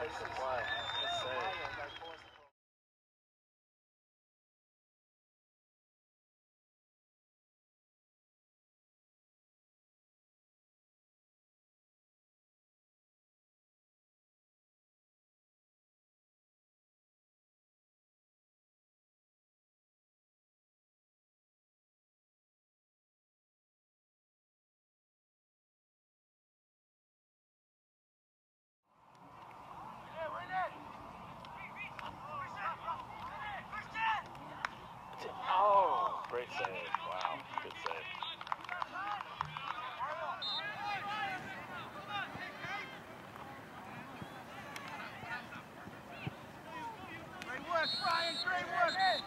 That's insane. Good save. Wow. Good save. Great work, Brian. Great work.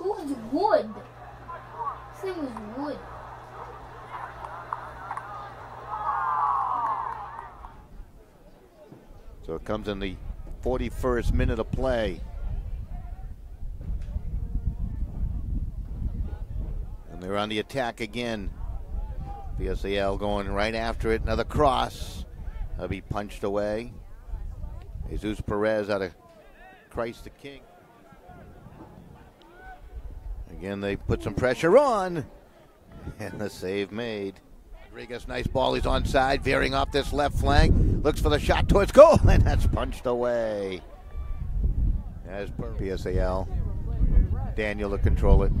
Who's wood? This thing was wood. So it comes in the 41st minute of play. And they're on the attack again. PSAL going right after it. Another cross. That'll be punched away. Jesus Perez out of Christ the King. Again, they put some pressure on. And the save made. Rodriguez, nice ball. He's onside, veering off this left flank. Looks for the shot towards goal, and that's punched away. As per PSAL. Daniel to control it.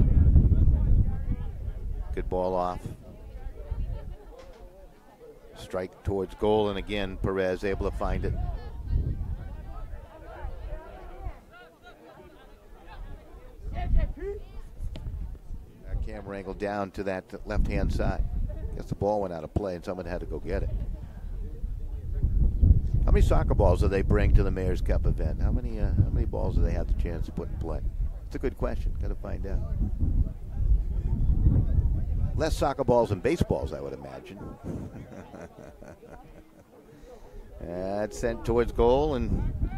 Good ball off. Strike towards goal, and again, Perez able to find it. Camera angle down to that left hand side. Guess the ball went out of play and someone had to go get it. How many soccer balls do they bring to the Mayor's Cup event? How many uh, how many balls do they have the chance to put in play? It's a good question. Got to find out. Less soccer balls than baseballs, I would imagine. That's sent towards goal, and